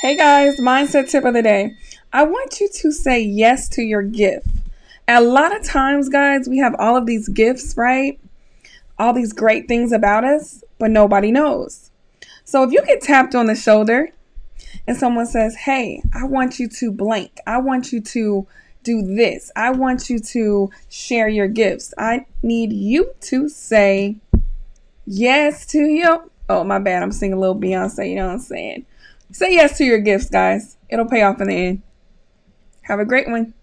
Hey guys, mindset tip of the day. I want you to say yes to your gift. A lot of times, guys, we have all of these gifts, right? All these great things about us, but nobody knows. So if you get tapped on the shoulder and someone says, Hey, I want you to blank, I want you to do this, I want you to share your gifts, I need you to say yes to your. Oh, my bad. I'm singing a little Beyonce, you know what I'm saying? Say yes to your gifts, guys. It'll pay off in the end. Have a great one.